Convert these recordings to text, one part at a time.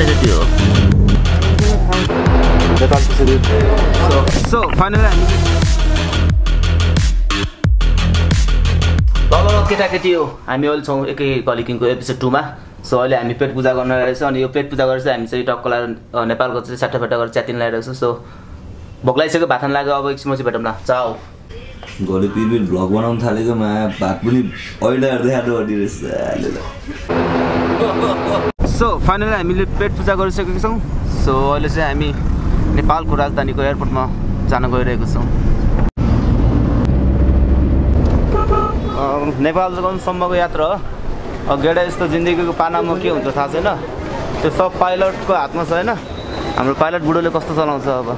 केटाकेटी हो so so finally हामी ल ल ल केटाकेटी हो। हामी अहिले छौँ एकै कलिकिङको एपिसोड टूमा सो अहिले हामी पेट पूजा गर्न रहेछ अनि यो पेट पूजा गरेर चाहिँ हामी चाहिँ टक्क लगाएर नेपालको चाहिँ साटाफाटा गरेर च्यातिन लगाइरहेको छ सो भोक लागिसक्यो भात खान लाग्यो। अब एकछिन पछि भेटौँ न। चाउ। घरि पिरपिर भ्लग बनाउनु थालेको मा भात पनि गरिरहेछ सो फाइनली हामीले पेट पूजा गरिसकेका छौँ। सो अहिले चाहिँ हामी नेपालको राजधानीको एयरपोर्टमा जान गइरहेको छौँ। नेपाल सम्मको यात्रा हो। गेडा यस्तो जिन्दगीको पानामा के हुन्छ थाहा छैन। त्यो सब पाइलटको हातमा छ होइन। हाम्रो पाइलट बुढोले कस्तो चलाउँछ अब?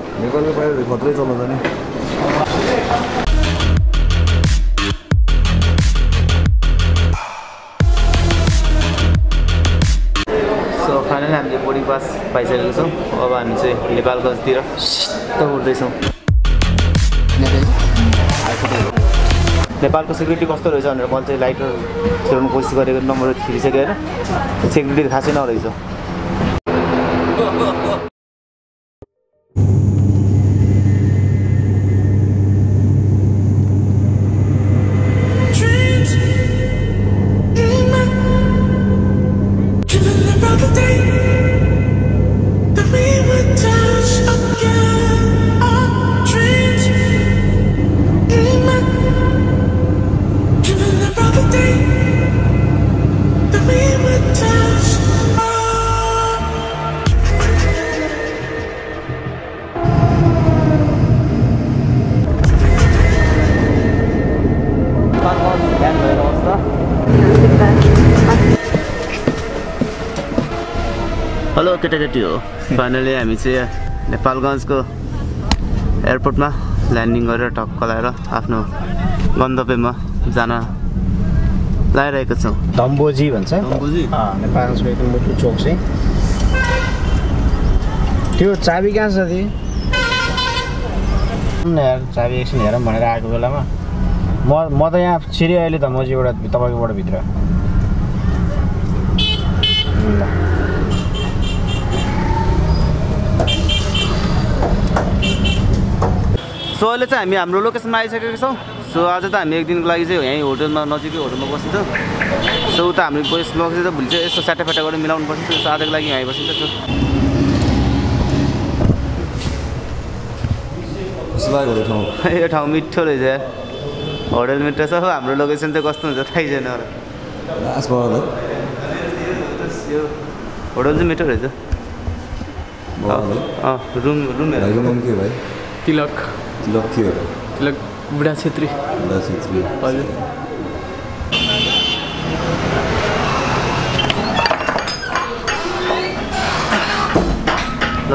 फाइनली हामीले बोर्डिङ पास पाइसकेको छौँ। अब हामी चाहिँ नेपालगञ्जतिर त उठ्दैछौँ। नेपालको सेक्युरिटी कस्तो रहेछ भनेर मैले चाहिँ लाइटर छिराउनु कोसिस गरेको नम्बर छिरिसकेँ होइन सेक्युरिटी खासै नरहेछ। हेलो केटाकेटी हो फाइनली हामी चाहिँ नेपालगञ्जको एयरपोर्टमा ल्यान्डिङ गरेर टक्क लगाएर आफ्नो गन्तव्यमा जान लगाइरहेको छौँ। धम्बोजी भन्छ। एकदम मुटु चोक चाहिँ। त्यो चाबी कहाँ छ न यार चाबी एकछिन हेरौँ भनेर आएको बेलामा। म म त यहाँ छिरेँ अहिले धम्बोजीबाट तपाईँकोबाट भित्र। सो अहिले चाहिँ हामी हाम्रो लोकेसनमा आइसकेको छौँ। सो आज त हामी एक दिनको लागि चाहिँ यहीँ होटलमा नजिकै होटलमा बसिन्छौँ सो उता हाम्रो बस बसेर भोलि चाहिँ यसो साटाफाटा गरेर मिलाउनु पर्छ। सो आजको लागि यहीँ बसिन्छ सो कस्तो लाग्यो ठाउँ? यो ठाउँ मिठो रहेछ। होटल मिठो छ। हाम्रो लोकेसन चाहिँ कस्तो हुन्छ थाहै छैन होटल चाहिँ मिठो रहेछ। अँ रुम भाइ? तिलक। तिलक हो? तिलक। बुढा छेत्री बुढा छेत्री हजुर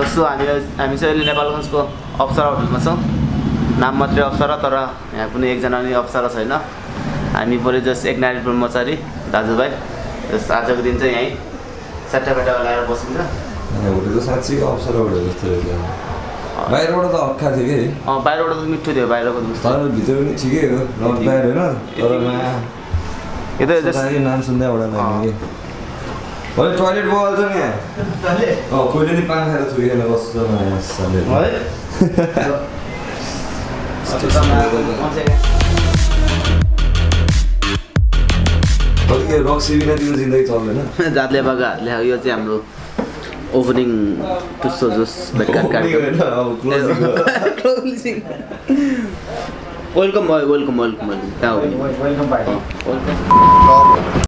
सो हामी हामी चाहिँ अहिले नेपालगञ्जको अप्सरा होटलमा छौँ नाम मात्रै अप्सरा तर यहाँ कुनै एकजना पनि अप्सरा छैन हामी बरु जस एक नारी ब्रह्मचारी दाजुभाइ जस आजको दिन चाहिँ यहीँ साटाफाटा लगाएर बसिन्छ बाहिरबाट त अक्खा थियो कि अँ बाहिरबाट त मिठो थियो बाहिरको तर भित्र पनि ठिकै हो नट ब्याड होइन तर मा यो त जस सोधायो नाम सुन्दै एउटा नानी कि अहिले टोइलेट बल्छ नि अँ कोहीले नि पानी खाएर थुकेन बस्छ रक्सी बिना तिम्रो जिन्दगी चल्दैन जातले बागा हातले यो चाहिँ हाम्रो opening टुस्सो juice. Closing welcome welcome welcome welcome कहाँ हो वेलकम पार्टी वेलकम